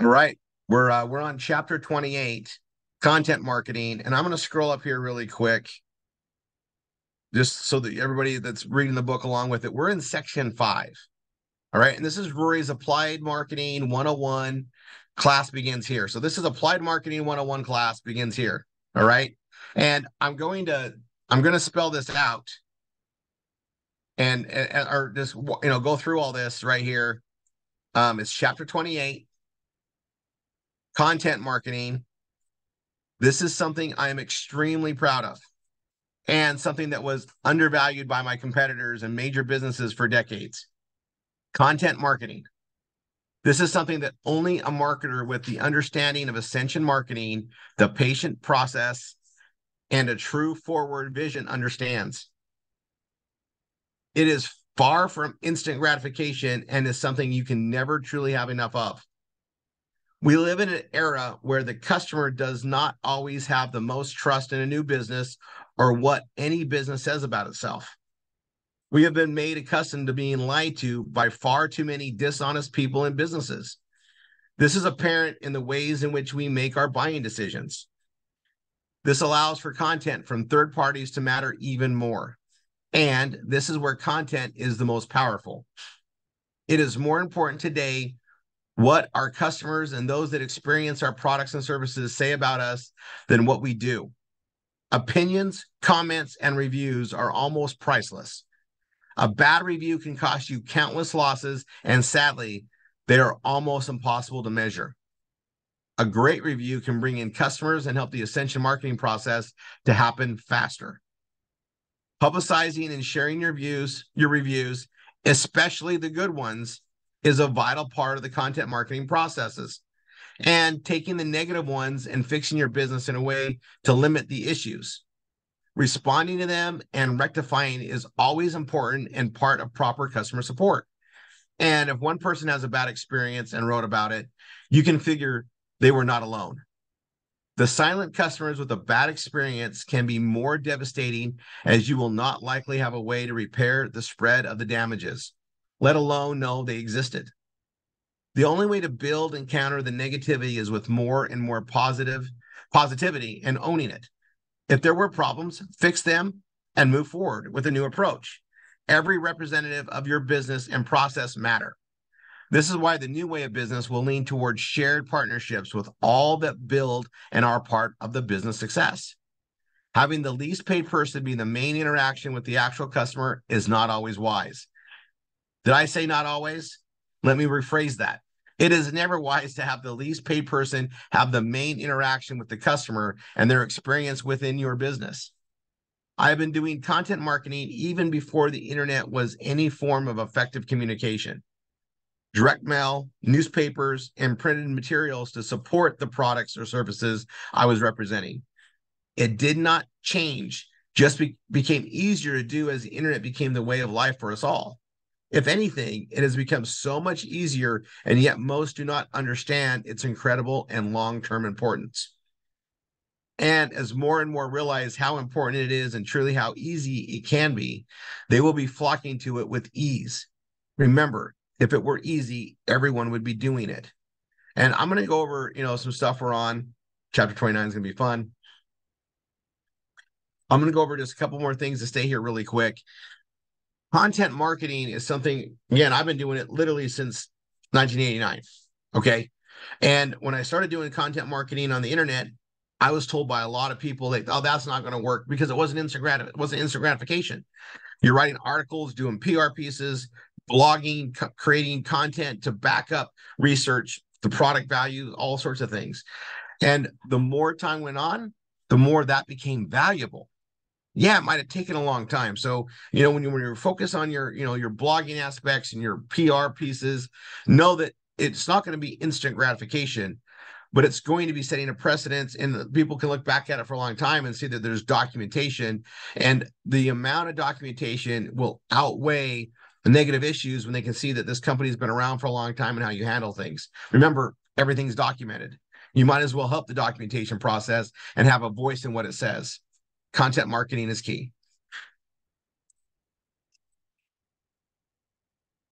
All right. We're uh, we're on chapter 28, content marketing, and I'm going to scroll up here really quick just so that everybody that's reading the book along with it. We're in section 5. All right, and this is Rory's Applied Marketing 101 class begins here. So this is Applied Marketing 101 class begins here. All right? And I'm going to I'm going to spell this out and, and or just you know go through all this right here. Um, it's chapter 28, content marketing. This is something I am extremely proud of and something that was undervalued by my competitors and major businesses for decades. Content marketing. This is something that only a marketer with the understanding of ascension marketing, the patient process, and a true forward vision understands. It is far from instant gratification and is something you can never truly have enough of. We live in an era where the customer does not always have the most trust in a new business or what any business says about itself. We have been made accustomed to being lied to by far too many dishonest people and businesses. This is apparent in the ways in which we make our buying decisions. This allows for content from third parties to matter even more. And this is where content is the most powerful. It is more important today what our customers and those that experience our products and services say about us than what we do. Opinions, comments, and reviews are almost priceless. A bad review can cost you countless losses, and sadly, they are almost impossible to measure. A great review can bring in customers and help the ascension marketing process to happen faster. Publicizing and sharing your views, your reviews, especially the good ones, is a vital part of the content marketing processes. And taking the negative ones and fixing your business in a way to limit the issues. Responding to them and rectifying is always important and part of proper customer support. And if one person has a bad experience and wrote about it, you can figure they were not alone. The silent customers with a bad experience can be more devastating as you will not likely have a way to repair the spread of the damages, let alone know they existed. The only way to build and counter the negativity is with more and more positive positivity and owning it. If there were problems, fix them and move forward with a new approach. Every representative of your business and process matter. This is why the new way of business will lean towards shared partnerships with all that build and are part of the business success. Having the least paid person be the main interaction with the actual customer is not always wise. Did I say not always? Let me rephrase that. It is never wise to have the least paid person have the main interaction with the customer and their experience within your business. I've been doing content marketing even before the internet was any form of effective communication direct mail, newspapers, and printed materials to support the products or services I was representing. It did not change, just be- became easier to do as the internet became the way of life for us all. If anything, it has become so much easier, and yet most do not understand its incredible and long term importance. And as more and more realize how important it is and truly how easy it can be, they will be flocking to it with ease. Remember, if it were easy, everyone would be doing it. And I'm going to go over, you know, some stuff we're on. Chapter 29 is going to be fun. I'm going to go over just a couple more things to stay here really quick. Content marketing is something, again, I've been doing it literally since 1989. Okay. And when I started doing content marketing on the internet, I was told by a lot of people that, oh, that's not going to work because it wasn't instant it wasn't instant gratification. You're writing articles, doing PR pieces, blogging, creating content to back up research, the product value, all sorts of things. And the more time went on, the more that became valuable. Yeah, it might have taken a long time. So, you know, when you when you focus on your, you know, your blogging aspects and your PR pieces, know that it's not going to be instant gratification, but it's going to be setting a precedence and people can look back at it for a long time and see that there's documentation and the amount of documentation will outweigh the negative issues when they can see that this company's been around for a long time and how you handle things. Remember, everything's documented. You might as well help the documentation process and have a voice in what it says. Content marketing is key.